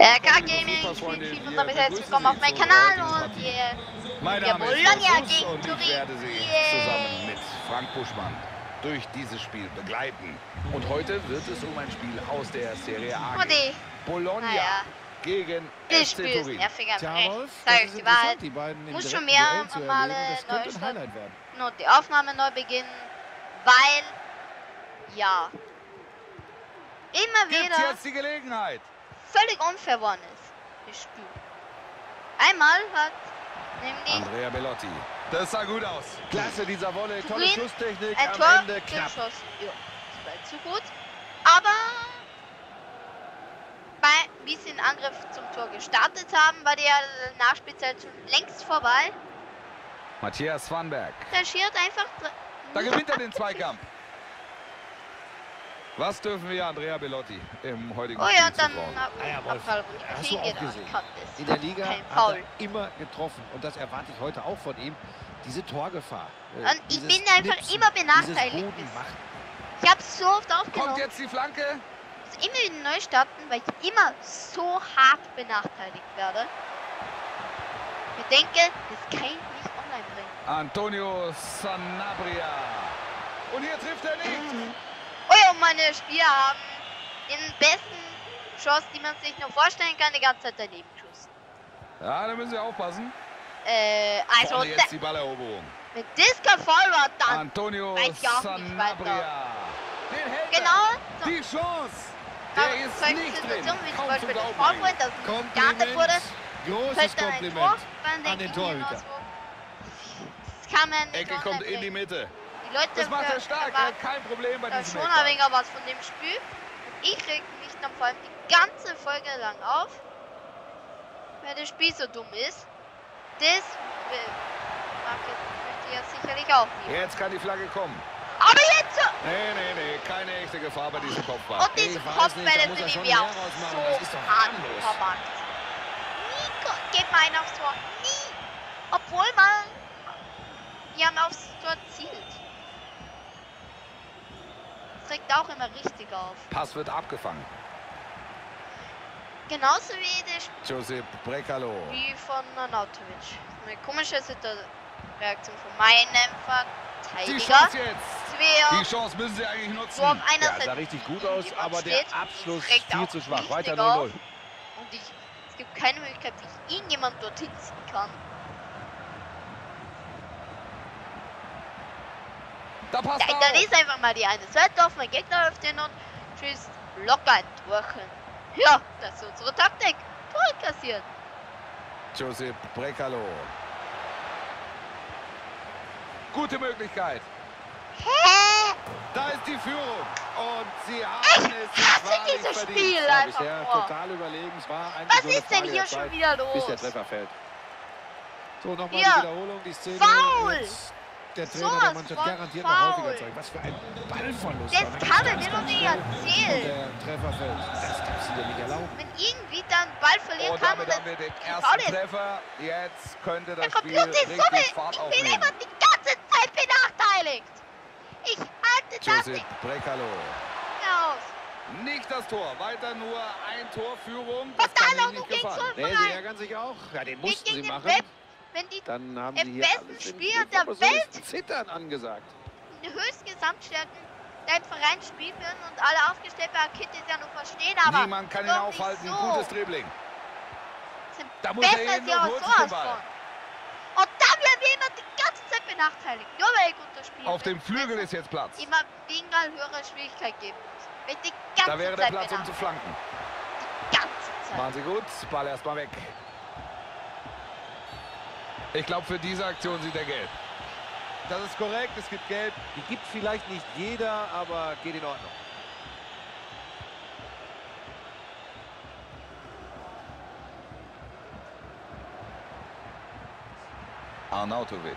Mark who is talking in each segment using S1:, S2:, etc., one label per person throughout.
S1: Äh, K-Gaming, vielen, vielen wunderbar herzlich willkommen auf meinem Kanal und ihr,
S2: Mein Name ist
S1: Bologna
S2: Justus
S1: gegen
S2: und ich
S1: Turin.
S2: werde Sie zusammen mit Frank Buschmann durch dieses Spiel begleiten. Und heute wird es um ein Spiel aus der Serie A
S1: Und
S2: gehen. Bologna
S1: naja,
S2: gegen
S1: das
S2: FC
S1: Spiel ist
S2: Turin.
S1: nerviger.
S3: Tja,
S1: Ey,
S3: Wolf,
S1: sag ich
S3: ist
S1: die Wahrheit.
S3: die
S1: Muss schon mehr normale Neustart-
S3: Highlight werden.
S1: Nur die Aufnahme neu beginnen, weil, ja, immer wieder
S2: jetzt die Gelegenheit.
S1: Völlig unfair worden ist, das Spiel. Einmal hat nämlich
S2: Andrea Bellotti. Das sah gut aus. Klasse dieser Wolle, tolle
S1: Turin
S2: Schusstechnik,
S1: ein
S2: am
S1: Tor
S2: Ende knapp.
S1: geschossen. Ja, das war zu gut. Aber bei, wie sie den Angriff zum Tor gestartet haben, war äh, Nachspielzeit schon längst vorbei.
S2: Matthias Swanberg.
S1: Der schiert einfach.
S2: Da gewinnt er den Zweikampf. Was dürfen wir Andrea Bellotti im heutigen
S1: Oh
S2: Spiel
S1: ja, dann
S2: zutrauen?
S1: ab-
S3: Ah ja, hast du auch gesehen. In der Liga hat er immer getroffen und das erwarte ich heute auch von ihm. Diese Torgefahr. äh,
S1: Und ich bin einfach
S3: Knipsen,
S1: immer benachteiligt. Ich habe so oft
S2: Kommt
S1: aufgenommen,
S2: jetzt die Flanke.
S1: dass immer wieder neu starten, weil ich immer so hart benachteiligt werde. Ich denke, das kann ich nicht online bringen.
S2: Antonio Sanabria. Und hier trifft er nicht.
S1: Ja, meine Spieler haben den besten Schuss, die man sich nur vorstellen kann, die ganze Zeit daneben geschossen.
S2: Ja, da müssen Sie aufpassen.
S1: Äh, also,
S2: Vorne jetzt die Balleroberung.
S1: kein Foul war, dann
S2: Antonio Sanabria.
S1: Genau so
S2: Die Chance. Der ist nicht drin.
S1: Situationen wie zum Beispiel das geahndet wurde,
S3: Großes Kompliment.
S1: Tor,
S3: an den Torhüter.
S1: das kann man nicht
S2: Ecke kommt in die. Mitte.
S1: Die Leute
S2: Das macht er stark. Er hat kein Problem bei diesem
S1: schon ein wenig was von dem Spiel. Und ich reg mich dann vor allem die ganze Folge lang auf, weil das Spiel so dumm ist. Das ich, möchte ich jetzt sicherlich auch nicht.
S2: Jetzt kann die Flagge kommen.
S1: Aber jetzt!
S2: Nee, nee, nee. Keine echte Gefahr bei diesem Kopfball.
S1: Und diese
S3: Ich weiß nicht,
S1: Kopfbälle sind irgendwie auch so hart
S3: harmlos.
S1: verpackt. Nie geht man aufs Tor. Nie! Obwohl man ja aufs Tor zielt. Das regt auch immer richtig auf.
S2: Pass wird abgefangen.
S1: Genauso wie das
S2: Josep Brecalo.
S1: Spiel von Nanautovic. Eine komische Reaktion von meinem
S2: Die
S1: Verteidiger.
S2: Chance jetzt. Die Chance müssen sie eigentlich nutzen.
S1: so auf einer
S3: Ja,
S1: Seite.
S3: sah richtig gut aus, aber der Abschluss viel zu schwach. Weiter
S1: auf.
S3: 0-0.
S1: Und ich, es gibt keine Möglichkeit, wie ich irgendjemand dorthin ziehen kann.
S2: Da passt
S1: Ja,
S2: er
S1: ist einfach mal die eine Seite auf, mein Gegner läuft hin und schießt locker ein Torchen. Ja, das ist unsere Taktik. Tor kassieren.
S2: Josep Brecalo. Gute Möglichkeit.
S1: Hä?
S2: Da ist die Führung. Und sie haben
S1: Ich
S2: es
S1: hasse dieses
S2: verdient.
S1: Spiel
S3: Ja,
S1: einfach nur.
S3: total überlegen. Es war
S1: Was
S3: eine
S1: ist denn hier
S3: der
S1: schon
S3: Zeit,
S1: wieder
S3: bis der
S1: los?
S3: Treffer fällt. So, nochmal die Wiederholung, die Szene.
S1: Foul.
S3: Der Trainer
S1: Sowas
S3: der Mannschaft garantiert noch häufiger zeigen. Was für ein Ballverlust.
S1: Das
S3: war. Da
S1: kann er mir doch nicht erzählen.
S3: Der Treffer fällt. Das darfst du dir nicht erlauben.
S1: Wenn irgendwie dann Ball verlieren
S2: Und
S1: kann
S2: damit haben wir den ersten. Treffer. Jetzt könnte
S1: Der
S2: das Spiel
S1: so
S2: richtig Fahrt
S1: ich bin
S2: aufnehmen.
S1: immer die ganze Zeit benachteiligt. Ich halte das nicht aus.
S2: Nicht das Tor. Weiter nur ein Tor Führung. Das
S1: Verdammt,
S2: kann nicht
S1: gingst
S2: gefallen.
S1: so
S3: sie
S1: rein.
S3: ärgern sich auch. Ja, den mussten sie
S1: gegen
S3: machen.
S1: Web, wenn die
S3: Dann haben
S1: im besten Spieler der
S3: so
S1: Welt.
S3: Zittern angesagt.
S1: die höchsten Gesamtstärken dein Verein spielen würden und alle aufgestellt bei Kit ist ja nur verstehen, aber
S2: Niemand kann ihn aufhalten.
S1: so.
S2: Gutes Dribbling. Da muss er
S1: sowas
S2: den Ball.
S1: von. Und da werden wir immer die ganze Zeit benachteiligt. Nur weil ich unterspiele.
S2: Auf dem Flügel ist jetzt Platz.
S1: immer weniger höhere Schwierigkeit geben muss. Wenn ich die ganze
S2: Da wäre der
S1: Zeit
S2: Platz, um zu flanken.
S1: Die ganze Zeit.
S2: Machen Sie gut. Ball erstmal weg. Ich glaube, für diese Aktion sieht er gelb.
S3: Das ist korrekt, es gibt Gelb. Die gibt vielleicht nicht jeder, aber geht in Ordnung.
S2: Arnautovic.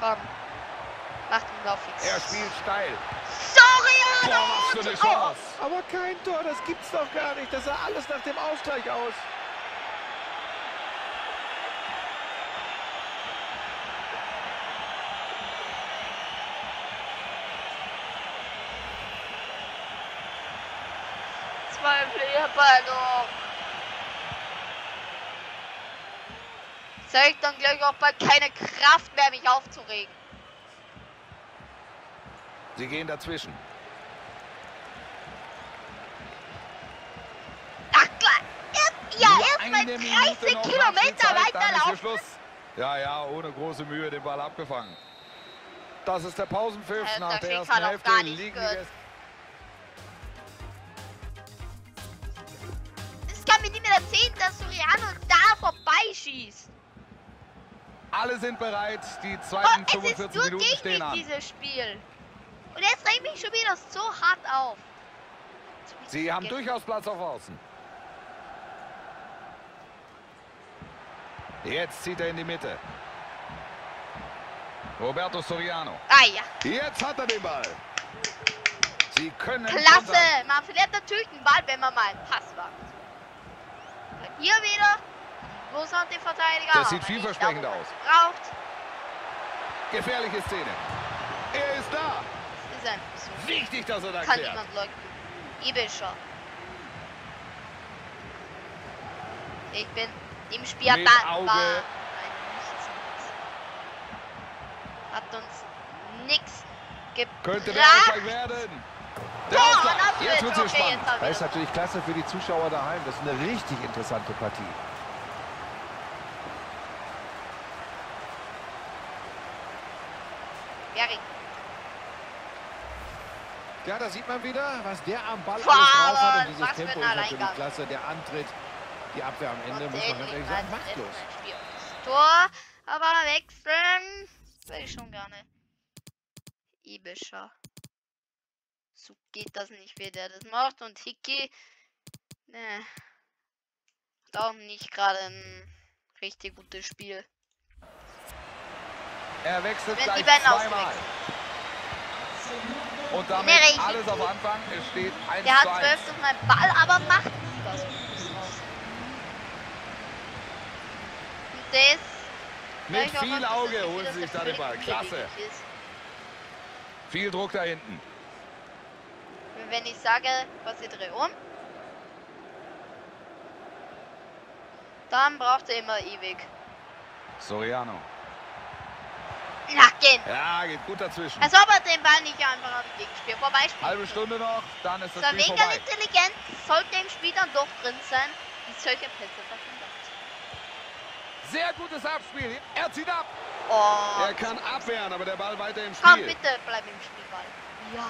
S1: Komm. Mach den Lauf fix.
S2: Er spielt steil.
S1: Sorry,
S2: eine Chance.
S3: Aber kein Tor, das gibt's doch gar nicht. Das sah alles nach dem Ausgleich aus.
S1: Player Bahnhof. Zeigt dann gleich auch bald keine Kraft mehr, mich aufzuregen.
S2: Sie gehen dazwischen.
S1: Ach klar, ja,
S2: erstmal
S1: 30 Kilometer weiterlaufen.
S2: Ja, ja, ohne große Mühe den Ball abgefangen. Das ist der Pausenpfiff. Nach der ersten Hälfte liegen
S1: wir dass Soriano da vorbeischießt.
S2: Alle sind bereit. Die
S1: Oh,
S2: zweiten
S1: es ist
S2: 45
S1: nur
S2: Minuten
S1: gegen
S2: stehen
S1: mich,
S2: an.
S1: dieses Spiel. Und jetzt regt mich schon wieder so hart auf.
S2: Sie haben
S1: Jetzt-
S2: durchaus Platz auf Außen. Jetzt zieht er in die Mitte. Roberto Soriano.
S1: Ah ja,
S2: Jetzt hat er den Ball. Sie können
S1: klasse. Man verliert natürlich den Ball, wenn man mal einen Pass wagt. Hier wieder. Wo sind die Verteidiger?
S2: Das sieht vielversprechend aus.
S1: Braucht.
S2: Gefährliche Szene. Er ist da.
S1: Das ist so.
S2: Wichtig, dass er da
S1: Kann niemand leugnen. Ibischer. Ich bin im Spiel
S2: Mit Auge.
S1: ein. Hat uns nichts gebracht.
S2: Könnte der Ausgleich werden. Der
S1: das
S2: Jetzt wird es
S1: okay,
S2: spannend.
S3: Das ist natürlich klasse für die Zuschauer daheim. Das ist eine richtig interessante Partie.
S1: Bering.
S3: Ja, da sieht man wieder, was der am Ball
S1: Boah,
S3: alles drauf hat. Und dieses Tempo ist natürlich klasse. Der Antritt, die Abwehr am Ende,
S1: Und
S3: muss man ganz ehrlich sagen, machtlos.
S1: Tor, aber wechseln. Das will ich schon gerne. Ibischer. So geht das nicht, wie der das macht. Und Hickey, ne, hat auch nicht gerade ein richtig gutes Spiel.
S2: Er wechselt
S1: die
S2: gleich zweimal.
S1: ausgewechselt.
S2: Und damit
S1: Nee, richtig.
S2: alles auf Anfang. Es steht 1
S1: Der hat
S2: 1.
S1: 12 durch meinen Ball, aber macht nie was Gutes. Und das
S2: Mit viel Auge holen sie sich da den Ball. Klasse. Viel Druck da hinten.
S1: Wenn ich sage, was ich drehe um, dann braucht er immer ewig.
S2: Soriano.
S1: Na, gehen.
S2: Ja, geht gut dazwischen.
S1: Als ob er den Ball nicht einfach am Gegenspiel vorbeispielt.
S2: Halbe Stunde noch, dann ist das
S1: So
S2: Spiel
S1: wegen
S2: vorbei.
S1: Intelligenz sollte im Spiel dann doch drin sein, die solche Pässe verhindert.
S2: Sehr gutes Abspiel. Er zieht ab.
S1: Oh,
S2: Er kann abwehren, aber der Ball weiter im
S1: komm
S2: Spiel.
S1: bitte, bleib im Spielball. Ja.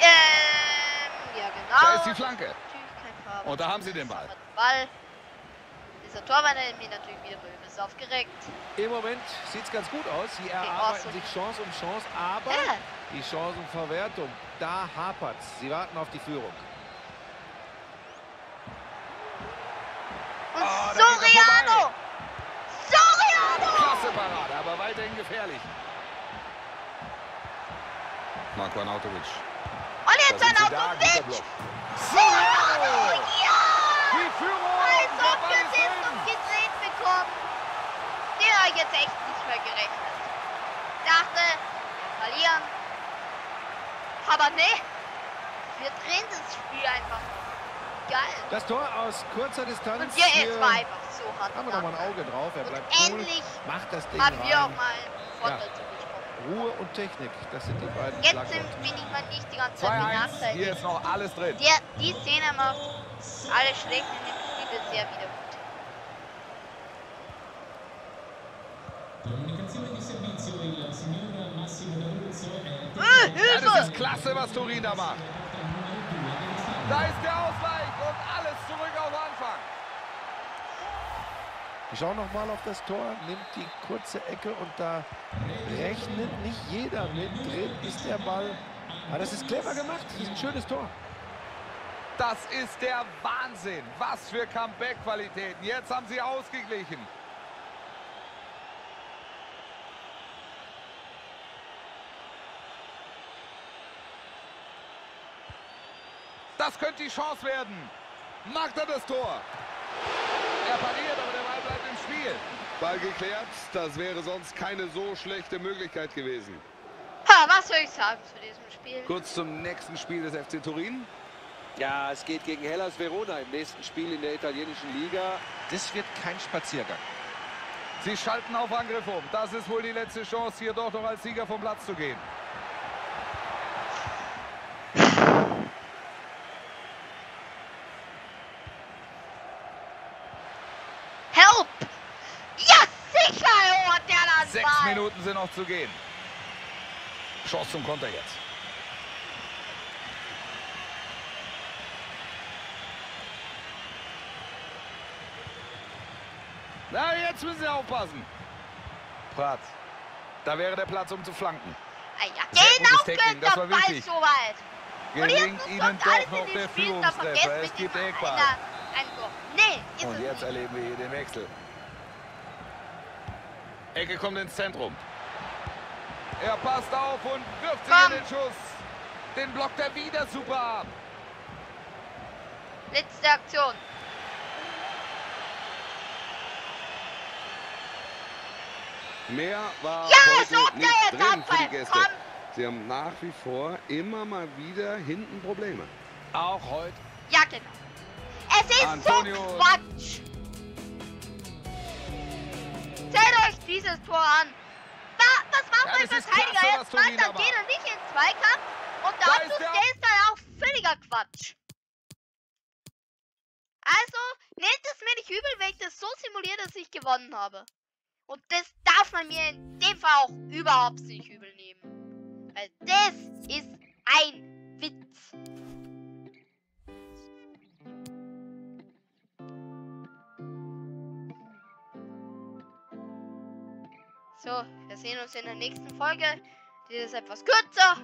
S1: Ähm, ja genau.
S2: Da ist die Flanke.
S1: Natürlich kein Farbe.
S2: Und da haben sie den Ball.
S1: Ball. Dieser Torwart hat mich natürlich wieder böse aufgeregt.
S3: Im Moment sieht es ganz gut aus. Sie erarbeiten
S1: awesome.
S3: sich Chance um Chance, aber
S1: Ja.
S3: die Chancenverwertung, da hapert's. Sie warten auf die Führung.
S1: Und
S2: Oh,
S1: Soriano! Soriano!
S2: Klasse Parade, aber weiterhin gefährlich. Marko Arnautovic.
S1: Jetzt
S2: da, guter
S1: Autovic!
S2: Block.
S1: Soriano! Ja! Als ob wir den
S2: drin.
S1: noch gedreht bekommen. Den habe ich jetzt echt nicht mehr gerechnet. Dachte, wir verlieren. Aber ne, wir drehen das Spiel einfach. Geil.
S3: Das Tor aus kurzer Distanz.
S1: Und wir
S3: hier
S1: jetzt war einfach so hart.
S3: haben wir noch mal ein. Auge drauf. Er bleibt cool,
S1: endlich
S3: macht das Ding
S1: haben wir auch mal einen Vorteil zugesprochen.
S3: Ruhe und Technik, das sind die beiden
S1: Jetzt
S3: Schlagworte.
S1: sind, bin ich mal nicht die ganze Zeit
S2: 2-1. Hier
S1: benachteiligt.
S2: ist noch alles drin.
S1: Der, die Szene macht alles schlecht in dem Spiel bisher wieder gut.
S4: È
S1: Äh,
S2: Ja, das
S1: Hilfe!
S2: ist klasse, was Turin da macht. Da ist der Ausgleich und alles zurück.
S3: Wir schauen noch mal auf das Tor, nimmt die kurze Ecke und da rechnet nicht jeder mit. Drin ist der Ball. Aber das ist clever gemacht. Das ist ein schönes Tor.
S2: Das ist der Wahnsinn. Was für Comeback-Qualitäten. Jetzt haben sie ausgeglichen. Das könnte die Chance werden. Macht er das Tor? Er pariert, aber der Ball bleibt im Spiel.
S5: Ball geklärt. Das wäre sonst keine so schlechte Möglichkeit gewesen.
S1: Ha, was soll ich sagen zu diesem Spiel?
S5: Kurz zum nächsten Spiel des FC Turin.
S6: Ja, es geht gegen Hellas Verona im nächsten Spiel in der italienischen Liga.
S3: Das wird kein Spaziergang.
S2: Sie schalten auf Angriff um. Das ist wohl die letzte Chance, hier doch noch als Sieger vom Platz zu gehen.
S1: Help! Ja, sicher hat der das
S2: Sechs
S1: Ball.
S2: Minuten sind noch zu gehen. Chance zum Konter jetzt. Na, jetzt müssen Sie aufpassen. Prat. Da wäre der Platz, um zu flanken.
S1: Ah ja, genau
S2: Tackling, das war wichtig.
S1: so weit. Und jetzt
S2: Gelingt Ihnen doch noch der Führungstreffer. Es gibt Eckball.
S1: Nee,
S2: Und jetzt erleben wir hier den Wechsel. Ecke kommt ins Zentrum. Er passt auf und wirft sich
S1: Komm.
S2: in den Schuss. Den blockt er wieder super ab.
S1: Letzte Aktion.
S5: Mehr war
S1: Ja,
S5: heute
S1: so
S5: nicht drin
S1: jetzt
S5: für die
S1: Abfall.
S5: Gäste.
S1: Komm.
S5: Sie haben nach wie vor immer mal wieder hinten Probleme.
S2: Auch heute.
S1: Ja, genau. Es ist
S2: Antonio.
S1: so Quatsch. Seht euch dieses Tor an. Wa was macht
S2: Ja,
S1: ein Verteidiger
S2: klasse,
S1: jetzt?
S2: Turin
S1: dann geht er nicht in Zweikampf und
S2: Da
S1: der
S2: ist
S1: der ist dann auch völliger Quatsch. Also, nehmt es mir nicht übel, wenn ich das so simuliere, dass ich gewonnen habe. Und das darf man mir in dem Fall auch überhaupt nicht übel nehmen. Weil das ist ein Witz. So, wir sehen uns in der nächsten Folge. Die ist etwas kürzer,